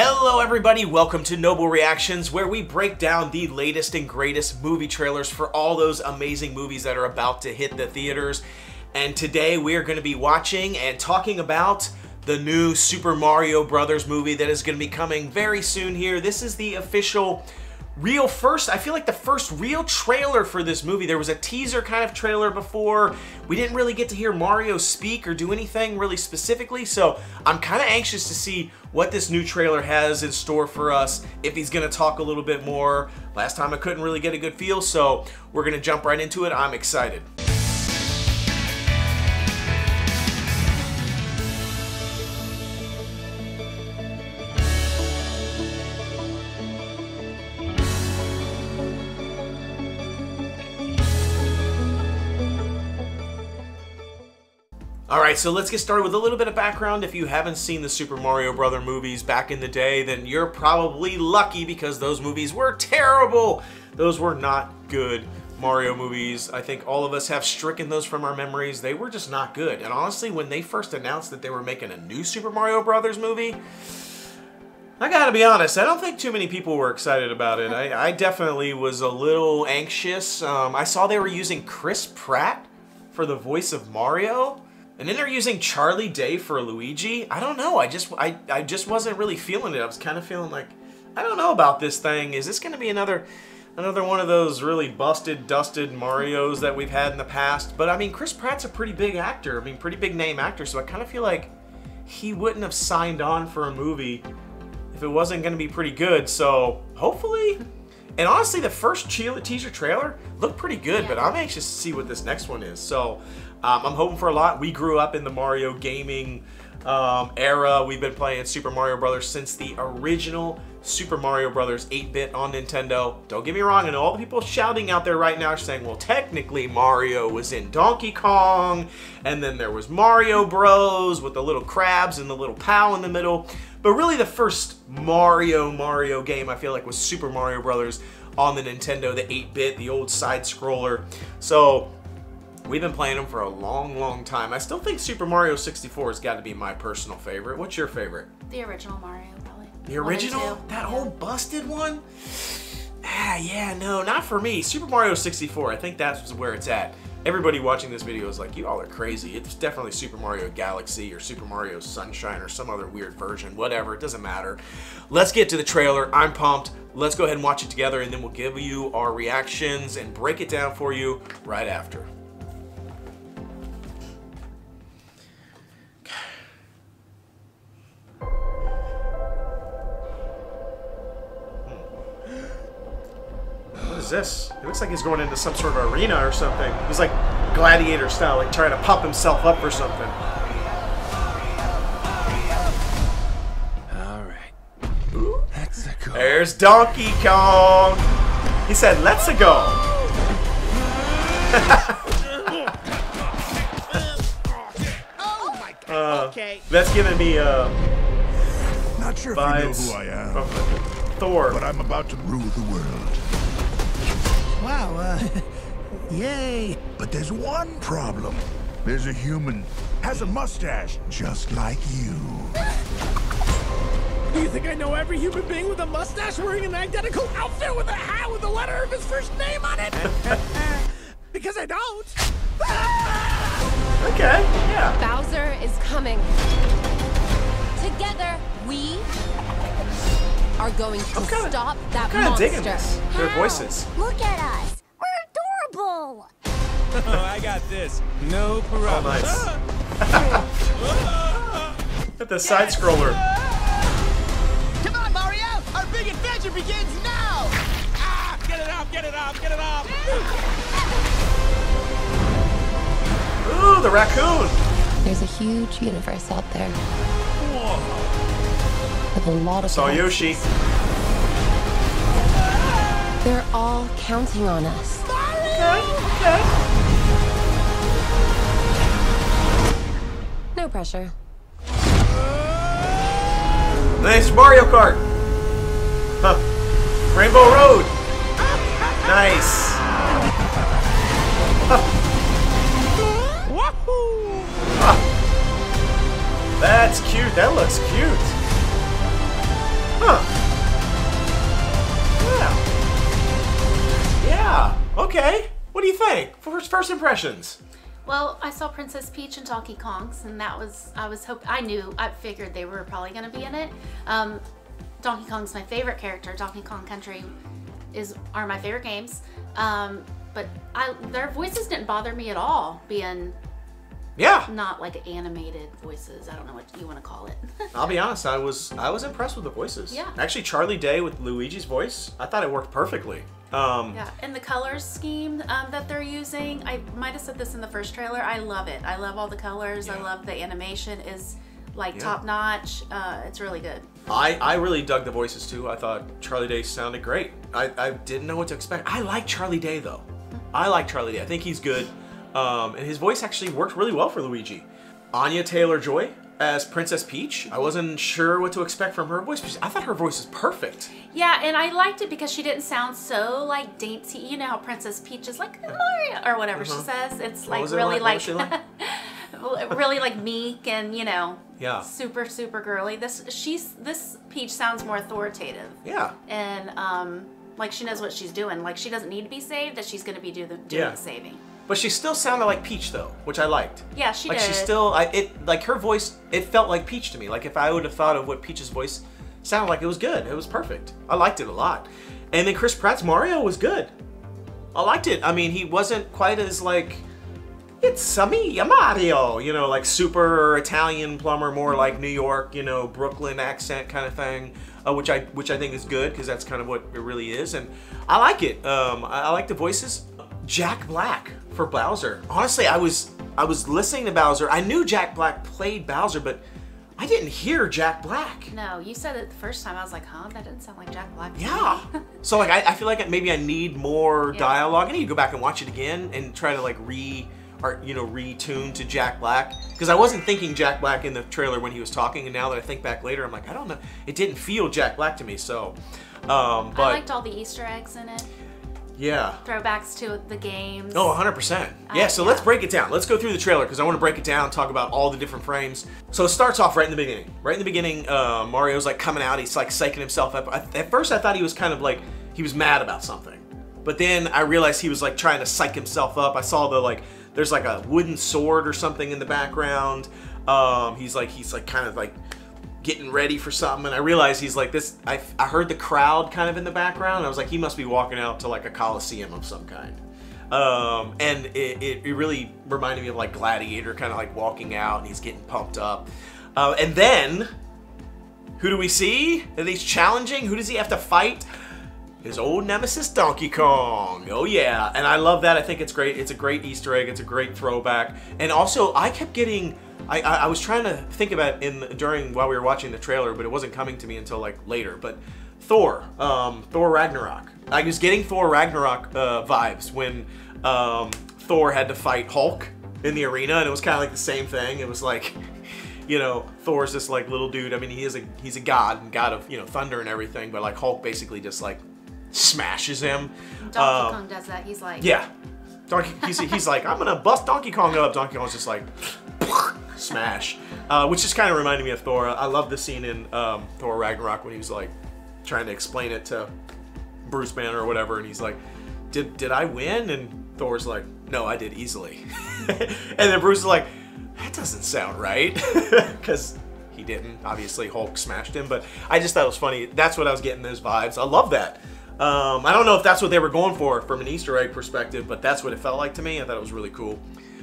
Hello, everybody. Welcome to Noble Reactions, where we break down the latest and greatest movie trailers for all those amazing movies that are about to hit the theaters. And today we are going to be watching and talking about the new Super Mario Brothers movie that is going to be coming very soon here. This is the official real first, I feel like the first real trailer for this movie. There was a teaser kind of trailer before. We didn't really get to hear Mario speak or do anything really specifically, so I'm kind of anxious to see what this new trailer has in store for us, if he's going to talk a little bit more. Last time I couldn't really get a good feel, so we're going to jump right into it. I'm excited. Right, so let's get started with a little bit of background. If you haven't seen the Super Mario Brother movies back in the day, then you're probably lucky because those movies were terrible. Those were not good Mario movies. I think all of us have stricken those from our memories. They were just not good. And honestly, when they first announced that they were making a new Super Mario Brothers movie, I gotta be honest, I don't think too many people were excited about it. I, I definitely was a little anxious. Um, I saw they were using Chris Pratt for the voice of Mario. And then they're using Charlie Day for Luigi. I don't know. I just I, I just wasn't really feeling it. I was kind of feeling like I don't know about this thing. Is this going to be another another one of those really busted, dusted Mario's that we've had in the past? But I mean, Chris Pratt's a pretty big actor. I mean, pretty big name actor. So I kind of feel like he wouldn't have signed on for a movie if it wasn't going to be pretty good. So hopefully. And honestly, the first teaser trailer looked pretty good, yeah. but I'm anxious to see what this next one is. So um, I'm hoping for a lot. We grew up in the Mario gaming um, era. We've been playing Super Mario Brothers since the original Super Mario Brothers 8-bit on Nintendo. Don't get me wrong, and all the people shouting out there right now are saying, well, technically Mario was in Donkey Kong, and then there was Mario Bros with the little crabs and the little pal in the middle. But really the first Mario Mario game I feel like was Super Mario Brothers on the Nintendo, the 8-bit, the old side-scroller. So We've been playing them for a long, long time. I still think Super Mario 64 has got to be my personal favorite. What's your favorite? The original Mario, probably. The original? That yeah. old busted one? Ah, yeah, no, not for me. Super Mario 64, I think that's where it's at. Everybody watching this video is like, you all are crazy. It's definitely Super Mario Galaxy or Super Mario Sunshine or some other weird version. Whatever, it doesn't matter. Let's get to the trailer. I'm pumped. Let's go ahead and watch it together and then we'll give you our reactions and break it down for you right after. Is this? It looks like he's going into some sort of arena or something. He's like gladiator style, like trying to pop himself up or something. Alright. Let's go. There's Donkey Kong. He said, let's go. uh, okay. That's giving me uh Not sure if you know who I am. Thor. But I'm about to rule the world. Wow, uh, yay. But there's one problem. There's a human, has a mustache, just like you. Do you think I know every human being with a mustache wearing an identical outfit with a hat with the letter of his first name on it? because I don't. okay, yeah. Bowser is coming. Together, we are going to kinda, stop that I'm monster. Digging this. Their voices. Look at us. We're adorable. oh, I got this. No problem. Oh, nice. At the side scroller. Come on, Mario! Our big adventure begins now! Ah! Get it off! Get it off! Get it off! Ooh, the raccoon! There's a huge universe out there. Whoa with a lot of Saw Yoshi. They're all counting on us. Okay, okay. No pressure. Nice Mario Kart. Huh. Rainbow Road. Nice. Huh. That's cute. That looks cute. Huh. Yeah. Yeah. Okay. What do you think? First, first impressions. Well, I saw Princess Peach and Donkey Kongs, and that was I was hope I knew I figured they were probably gonna be in it. Um, Donkey Kong's my favorite character. Donkey Kong Country is are my favorite games. Um, but I, their voices didn't bother me at all being yeah. not like animated voices. I don't know what you want to call it. I'll be honest, I was I was impressed with the voices. Yeah. Actually, Charlie Day with Luigi's voice, I thought it worked perfectly. Um, Yeah, and the colors scheme um, that they're using, I might have said this in the first trailer. I love it. I love all the colors. Yeah. I love the animation is like Yeah. top notch. Uh, it's really good. I, I really dug the voices too. I thought Charlie Day sounded great. I, I didn't know what to expect. I like Charlie Day though. I like Charlie Day. I think he's good. Um, and his voice actually worked really well for Luigi. Anya Taylor Joy as Princess Peach. I wasn't sure what to expect from her voice. but I thought her voice was perfect. Yeah, and I liked it because she didn't sound so like dainty. You know how Princess Peach is like Mario or whatever she says. It's like Uh-huh. really like? Like, really like meek and you know Yeah. super super girly. This she's this Peach sounds more authoritative Yeah. and um like she knows what she's doing. Like she doesn't need to be saved. That she's gonna be do the, doing Yeah. the saving. But she still sounded like Peach though, which I liked. Yeah, she like did. she still I it like her voice it felt like Peach to me. Like if I would have thought of what Peach's voice sounded like, it was good. It was perfect. I liked it a lot. And then Chris Pratt's Mario was good. I liked it. I mean, he wasn't quite as like it's a me, a Mario, you know, like super Italian plumber, more like New York, you know, Brooklyn accent kind of thing, uh, which I which I think is good because that's kind of what it really is, and I like it. Um, I, I like the voices. Jack Black for Bowser. Honestly, I was I was listening to Bowser. I knew Jack Black played Bowser, but I didn't hear Jack Black. No, you said it the first time. I was like, huh, that didn't sound like Jack Black. Yeah. so like I, I feel like maybe I need more Yeah. dialogue. I need to go back and watch it again and try to like re or you know retune to Jack Black because I wasn't thinking Jack Black in the trailer when he was talking, and now that I think back later, I'm like I don't know, it didn't feel Jack Black to me. So, um, but I liked all the Easter eggs in it. Yeah. Throwbacks to the games. Oh, 100%. Yeah, Uh, so let's break it down. Let's go through the trailer because I want to break it down, talk about all the different frames. So it starts off right in the beginning. Right in the beginning, uh, Mario's like coming out. He's like psyching himself up. I, at first, I thought he was kind of like, he was mad about something. But then I realized he was like trying to psych himself up. I saw the like, there's like a wooden sword or something in the background. Um, he's like, he's like kind of like getting ready for something and I realized he's like this I, I heard the crowd kind of in the background I was like he must be walking out to like a coliseum of some kind um, and it, it, it really reminded me of like Gladiator kind of like walking out and he's getting pumped up uh, and then who do we see that he's challenging who does he have to fight his old nemesis Donkey Kong. Oh yeah, and I love that. I think it's great. It's a great Easter egg. It's a great throwback. And also, I kept getting. I, I, I was trying to think about in during while we were watching the trailer, but it wasn't coming to me until like later. But Thor, um, Thor Ragnarok. I was getting Thor Ragnarok uh, vibes when um, Thor had to fight Hulk in the arena, and it was kind of like the same thing. It was like you know, Thor's this like little dude. I mean, he is a he's a god and god of you know thunder and everything, but like Hulk basically just like smashes him. Donkey Um, Kong does that. He's like, Yeah, Donkey. He's, he's like, I'm gonna bust Donkey Kong up. Donkey Kong's just like smash, uh, which just kind of reminded me of Thor. I love the scene in um, Thor Ragnarok when he was like trying to explain it to Bruce Banner or whatever, and he's like, "Did did I win?" And Thor's like, "No, I did easily." and then Bruce is like, "That doesn't sound right," because he didn't. Obviously, Hulk smashed him, but I just thought it was funny. That's what I was getting those vibes. I love that. Um, I don't know if that's what they were going for from an Easter egg perspective, but that's what it felt like to me. I thought it was really cool.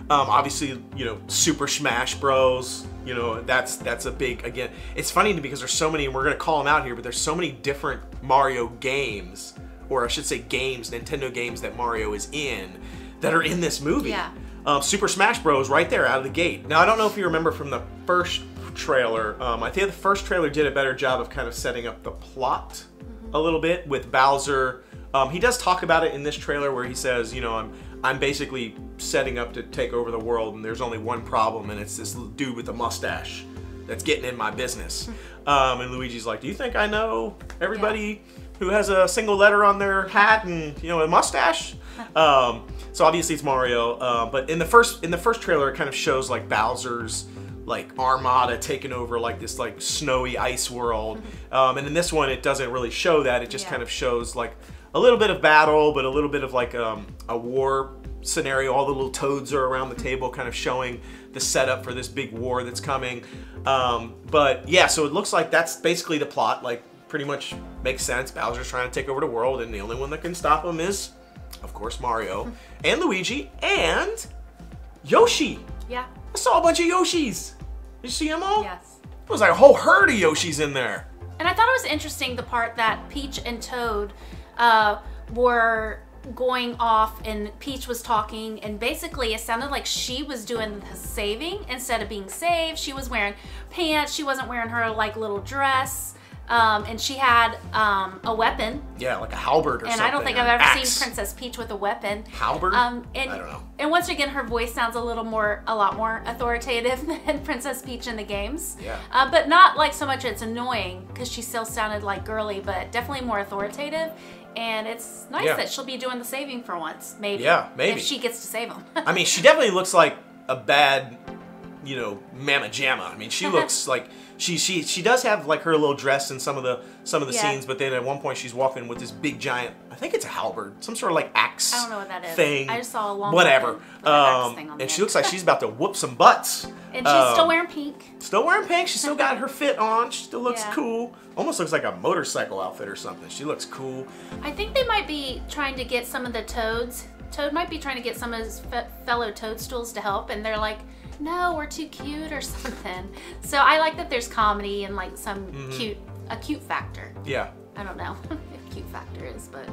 Um, obviously, you know, Super Smash Bros. You know, that's that's a big again. It's funny because there's so many. and We're gonna call them out here, but there's so many different Mario games, or I should say games, Nintendo games that Mario is in, that are in this movie. Yeah. Um, Super Smash Bros. right there out of the gate. Now I don't know if you remember from the first trailer. Um, I think the first trailer did a better job of kind of setting up the plot a little bit with Bowser. Um, he does talk about it in this trailer where he says, you know, I'm I'm basically setting up to take over the world, and there's only one problem, and it's this dude with a mustache that's getting in my business. Um, and Luigi's like, do you think I know everybody who has a single letter on their hat and you know a mustache? um, so obviously it's Mario, uh, but in the first in the first trailer, it kind of shows like Bowser's like armada taking over like this like snowy ice world um, and in this one it doesn't really show that it just Yeah. kind of shows like a little bit of battle but a little bit of like um, a war scenario. All the little toads are around the table, kind of showing the setup for this big war that's coming. Um, but yeah, so it looks like that's basically the plot. Like, pretty much makes sense. Bowser's trying to take over the world, and the only one that can stop him is, of course, Mario and Luigi and Yoshi. Yeah. I saw a bunch of Yoshis. Did you see them all? Yes. It was like a whole herd of Yoshis in there. And I thought it was interesting the part that Peach and Toad uh, were going off and Peach was talking and basically it sounded like she was doing the saving instead of being saved. She was wearing pants, she wasn't wearing her like little dress. Um, and she had um, a weapon, Yeah, like a halberd or and something. I don't think I've ever axe. seen Princess Peach with a weapon. Halberd? Um, and, I don't know. And once again, her voice sounds a little more, a lot more authoritative than Princess Peach in the games. Yeah. Uh, but not like so much it's annoying because she still sounded like girly, but definitely more authoritative. And it's nice Yeah. that she'll be doing the saving for once, maybe. Yeah, maybe. If she gets to save him. I mean, she definitely looks like a bad, you know, Mama Jamma. I mean, she looks like she she she does have like her little dress in some of the some of the Yeah. scenes, but then at one point she's walking with this big giant. I think it's a halberd, some sort of like axe. I don't know what that is. Thing. I just saw a long whatever. with an axe Um, thing on and she looks like she's about to whoop some butts. and she's still Um, wearing pink. Still wearing pink. She still got her fit on. She still looks Yeah. cool. Almost looks like a motorcycle outfit or something. She looks cool. I think they might be trying to get some of the toads. Toad might be trying to get some of his fe- fellow toadstools to help, and they're like, "No, we're too cute" or something. So I like that there's comedy and like some Mm-hmm. cute, a cute factor. Yeah. I don't know if cute factor is, but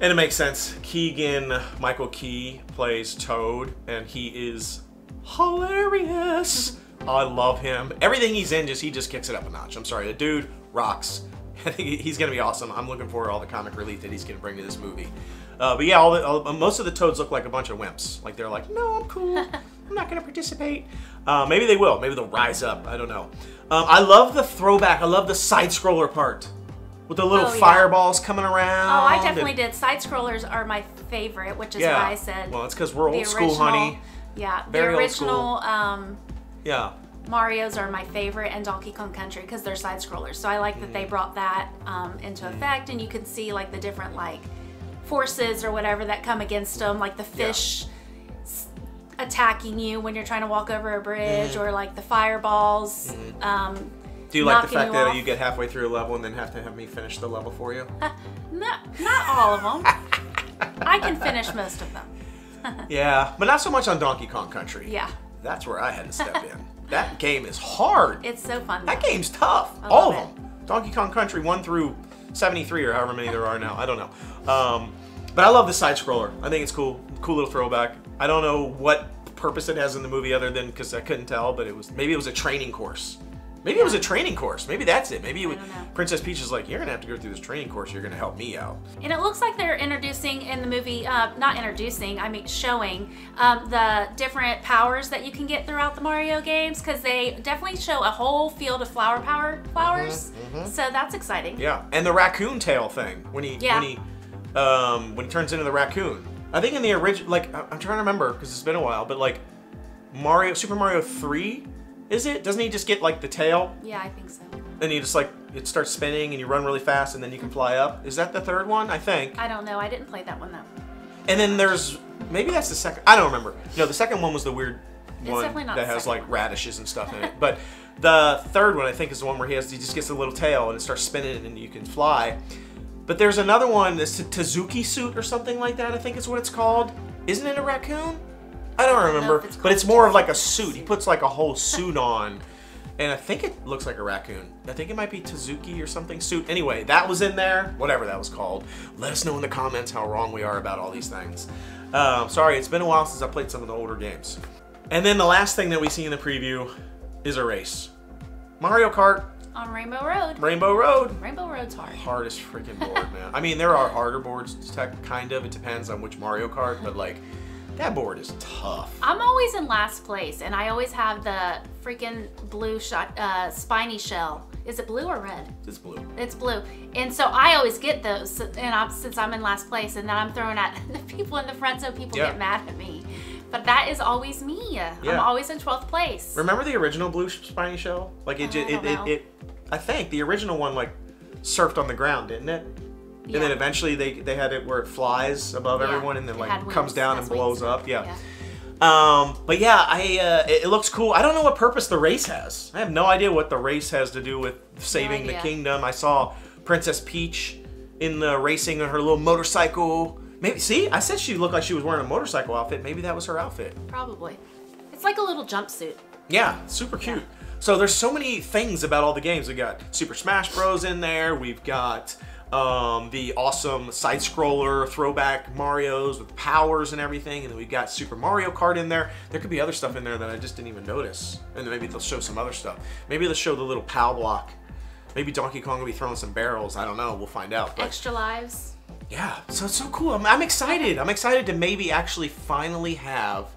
And it makes sense. Keegan Michael Key plays Toad, and he is hilarious. I love him. Everything he's in, just he just kicks it up a notch. I'm sorry, the dude rocks. I think he's gonna be awesome. I'm looking forward to all the comic relief that he's gonna bring to this movie. Uh, but yeah, all the, all, most of the Toads look like a bunch of wimps. Like they're like, no, I'm cool. I'm not gonna participate. Uh, maybe they will. Maybe they'll rise up. I don't know. Um, I love the throwback. I love the side scroller part with the little Oh, yeah. fireballs coming around. oh, I definitely did. Side scrollers are my favorite, which is why I said Well, it's because we're old school, honey. Yeah, Very the original um, Yeah. Mario's are my favorite, and Donkey Kong Country because they're side scrollers. So I like that Mm. they brought that um, into effect, and you can see like the different like forces or whatever that come against them, like the fish s- attacking you when you're trying to walk over a bridge, Mm-hmm. or like the fireballs. Um, Do you like the fact you that off. you get halfway through a level and then have to have me finish the level for you? not not all of them. I can finish most of them. yeah, but not so much on Donkey Kong Country. Yeah, That's where I had to step in. That game is hard. it's so fun. that game's tough. I All of them. Donkey Kong Country 1 through 73 or however many there are now. I don't know. Um, but I love the side scroller. I think it's cool. Cool little throwback. I don't know what purpose it has in the movie other than because I couldn't tell, but it was maybe it was a training course. Maybe it was a training course. Maybe that's it. Maybe it I would, don't know. Princess Peach is like, you're gonna have to go through this training course. You're gonna help me out. And it looks like they're introducing in the movie, uh, not introducing, I mean showing um, the different powers that you can get throughout the Mario games because they definitely show a whole field of flower power flowers. So that's exciting. Yeah, and the raccoon tail thing when he Yeah. when he um, when he turns into the raccoon. I think in the original, like I'm trying to remember because it's been a while, but like Mario Super Mario Three, is it? Doesn't he just get like the tail Yeah, I think so. and you just like it starts spinning and you run really fast and then you can fly up? Is that the third one? I think. I don't know. I didn't play that one though. And then there's maybe that's the second. I don't remember. No, the second one was the weird one that has like one. radishes and stuff in it. But the third one I think is the one where he has he just gets a little tail and it starts spinning and you can fly. But there's another one this Tazuki suit or something like that. I think is what it's called. Isn't it a raccoon? I don't remember. it's but it's more of like a suit. He puts like a whole suit on. And I think it looks like a raccoon. I think it might be Tazuki or something suit. Anyway, that was in there, whatever that was called. Let us know in the comments how wrong we are about all these things. Um, sorry, it's been a while since I played some of the older games. And then the last thing that we see in the preview is a race. Mario Kart, On Rainbow Road. Rainbow Road. Rainbow Road's hard. Hardest freaking board, man. I mean, there are harder boards, tech, kind of. It depends on which Mario Kart, but like, that board is tough. I'm always in last place, and I always have the freaking blue shot, uh, spiny shell. Is it blue or red? It's blue. It's blue, and so I always get those. And I'm, since I'm in last place, and then I'm throwing at the people in the front, so people Yeah. get mad at me. But that is always me. I'm always in 12th place. Remember the original blue spiny shell? Like it, I it, it, it, I think the original one like surfed on the ground, didn't it? Yeah. And then eventually they they had it where it flies above Yeah, everyone and then it like comes down and blows up. Yeah. Yeah. Um, but yeah, I uh, it, it looks cool. I don't know what purpose the race has. I have no idea what the race has to do with saving the kingdom. I saw Princess Peach in the racing on her little motorcycle. Maybe see, I said she looked like she was wearing a motorcycle outfit. Maybe that was her outfit. Probably. It's like a little jumpsuit. Yeah, super cute. So there's so many things about all the games. We got Super Smash Bros. in there. We've got um, the awesome side scroller throwback Mario's with powers and everything, and then we've got Super Mario Kart in there. There could be other stuff in there that I just didn't even notice, and then maybe they'll show some other stuff. Maybe they'll show the little POW block. Maybe Donkey Kong will be throwing some barrels. I don't know. We'll find out. But Extra lives. Yeah, so it's so cool. I'm, I'm excited. I'm excited to maybe actually finally have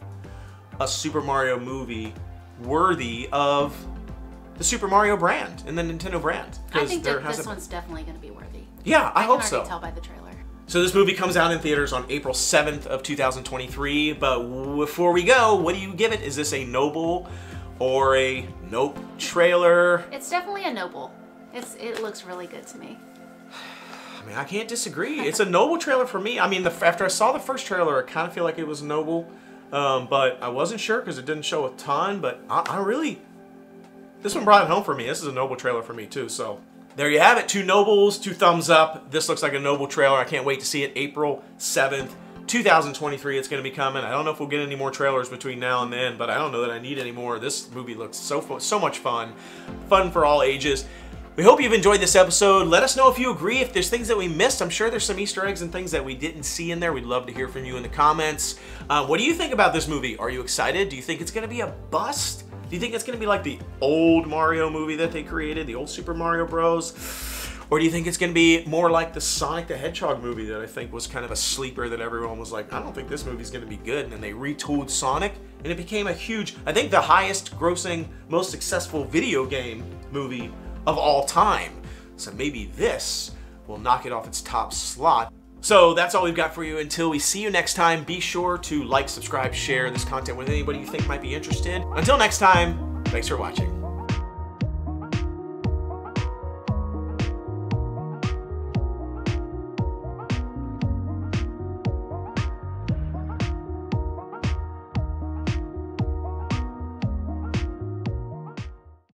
a Super Mario movie worthy of the Super Mario brand and the Nintendo brand. I think there that this one's definitely going to be worthy. Yeah, I, I hope can so. already tell by the trailer. So this movie comes out in theaters on April 7th of 2023. But before we go, what do you give it? Is this a noble or a nope trailer? It's definitely a noble. It's it looks really good to me. I mean, I can't disagree. It's a noble trailer for me. I mean, the, after I saw the first trailer, I kind of feel like it was noble, um, but I wasn't sure because it didn't show a ton. But I, I really, this one brought it home for me. This is a noble trailer for me too. So there you have it. Two nobles, two thumbs up. This looks like a noble trailer. I can't wait to see it. April seventh. 2023 it's going to be coming. I don't know if we'll get any more trailers between now and then, but I don't know that I need any more. This movie looks so so much fun. Fun for all ages. We hope you've enjoyed this episode. Let us know if you agree, if there's things that we missed. I'm sure there's some Easter eggs and things that we didn't see in there. We'd love to hear from you in the comments. Uh, what do you think about this movie? Are you excited? Do you think it's going to be a bust? Do you think it's going to be like the old Mario movie that they created, the old Super Mario Bros? Or do you think it's going to be more like the Sonic the Hedgehog movie that I think was kind of a sleeper that everyone was like, I don't think this movie's going to be good. And then they retooled Sonic and it became a huge, I think the highest grossing, most successful video game movie of all time. So maybe this will knock it off its top slot. So that's all we've got for you. Until we see you next time, be sure to like, subscribe, share this content with anybody you think might be interested. Until next time, thanks for watching.